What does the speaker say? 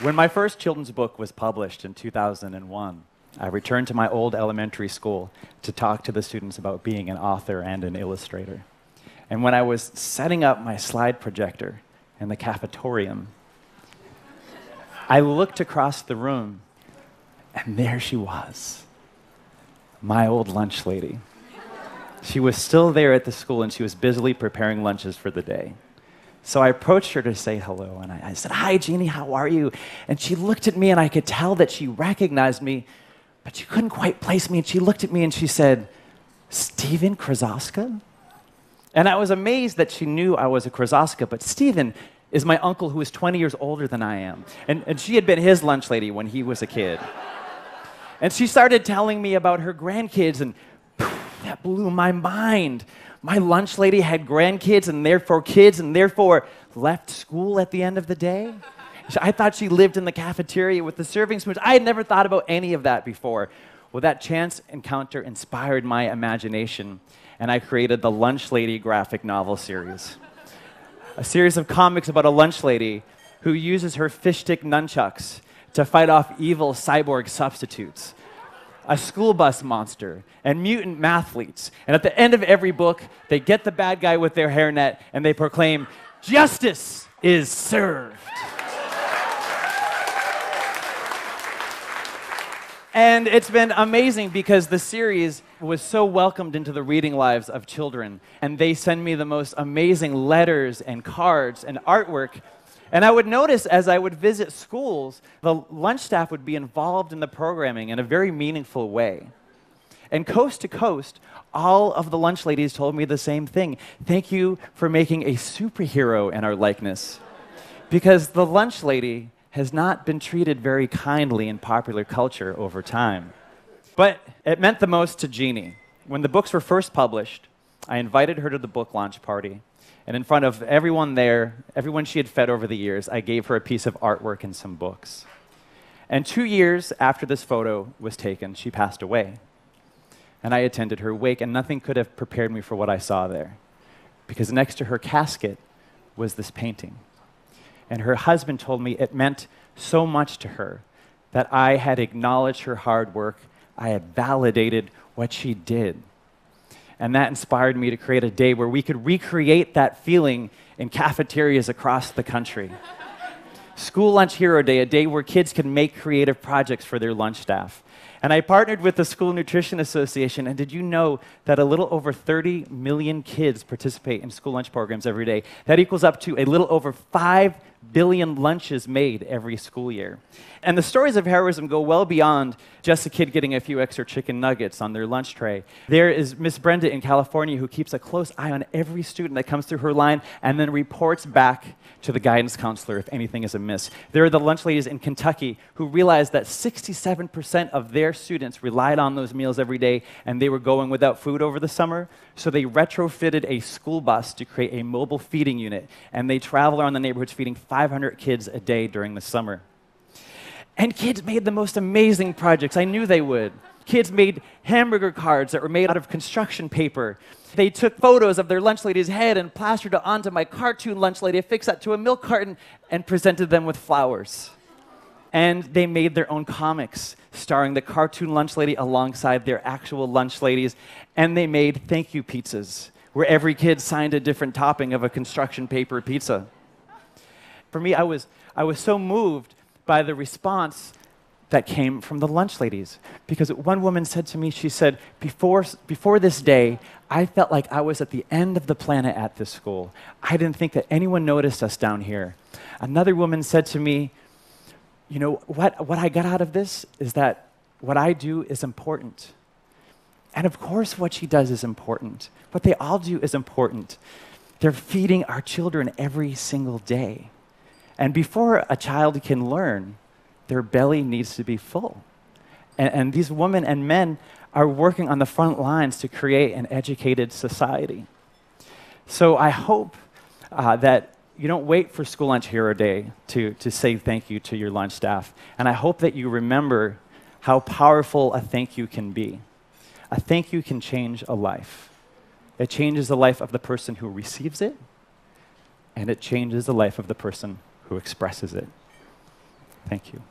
When my first children's book was published in 2001, I returned to my old elementary school to talk to the students about being an author and an illustrator. And when I was setting up my slide projector in the cafetorium, I looked across the room, and there she was, my old lunch lady. She was still there at the school, and she was busily preparing lunches for the day. So I approached her to say hello, and I, I, said, Hi, Jeannie, how are you? And she looked at me, and I could tell that she recognized me, but she couldn't quite place me. And she looked at me and she said, Stephen Krosoczka? And I was amazed that she knew I was a Krosoczka, but Stephen is my uncle who is 20 years older than I am. And, and she had been his lunch lady when he was a kid. And she started telling me about her grandkids, and that blew my mind my lunch lady had grandkids and therefore kids and therefore left school at the end of the day. I thought she lived in the cafeteria with the serving spoons. I had never thought about any of that before. Well, that chance encounter inspired my imagination, and I created the Lunch Lady graphic novel series. a series of comics about a lunch lady who uses her fish stick nunchucks to fight off evil cyborg substitutes a school bus monster, and mutant mathletes. And at the end of every book, they get the bad guy with their hairnet and they proclaim, Justice is served. and it's been amazing because the series was so welcomed into the reading lives of children. And they send me the most amazing letters and cards and artwork and I would notice as I would visit schools, the lunch staff would be involved in the programming in a very meaningful way. And coast to coast, all of the lunch ladies told me the same thing. Thank you for making a superhero in our likeness. Because the lunch lady has not been treated very kindly in popular culture over time. But it meant the most to Jeannie. When the books were first published, I invited her to the book launch party. And in front of everyone there, everyone she had fed over the years, I gave her a piece of artwork and some books. And two years after this photo was taken, she passed away. And I attended her wake, and nothing could have prepared me for what I saw there. Because next to her casket was this painting. And her husband told me it meant so much to her that I had acknowledged her hard work, I had validated what she did. And that inspired me to create a day where we could recreate that feeling in cafeterias across the country. School Lunch Hero Day, a day where kids can make creative projects for their lunch staff. And I partnered with the School Nutrition Association. And did you know that a little over 30 million kids participate in school lunch programs every day? That equals up to a little over 5 billion lunches made every school year. And the stories of heroism go well beyond just a kid getting a few extra chicken nuggets on their lunch tray. There is Miss Brenda in California who keeps a close eye on every student that comes through her line and then reports back to the guidance counselor if anything is amiss. There are the lunch ladies in Kentucky who realized that 67% of their students relied on those meals every day and they were going without food over the summer. So they retrofitted a school bus to create a mobile feeding unit and they travel around the neighborhoods feeding 500 kids a day during the summer. And kids made the most amazing projects. I knew they would. Kids made hamburger cards that were made out of construction paper. They took photos of their lunch lady's head and plastered it onto my cartoon lunch lady, affixed that to a milk carton, and presented them with flowers. And they made their own comics starring the cartoon lunch lady alongside their actual lunch ladies. And they made thank you pizzas where every kid signed a different topping of a construction paper pizza. For me, I was, I was so moved by the response that came from the lunch ladies. Because one woman said to me, she said, before, before this day, I felt like I was at the end of the planet at this school. I didn't think that anyone noticed us down here. Another woman said to me, you know, what, what I got out of this is that what I do is important. And of course, what she does is important. What they all do is important. They're feeding our children every single day. And before a child can learn, their belly needs to be full. And, and these women and men are working on the front lines to create an educated society. So I hope uh, that you don't wait for School Lunch Hero Day to, to say thank you to your lunch staff. And I hope that you remember how powerful a thank you can be. A thank you can change a life. It changes the life of the person who receives it, and it changes the life of the person who expresses it. Thank you.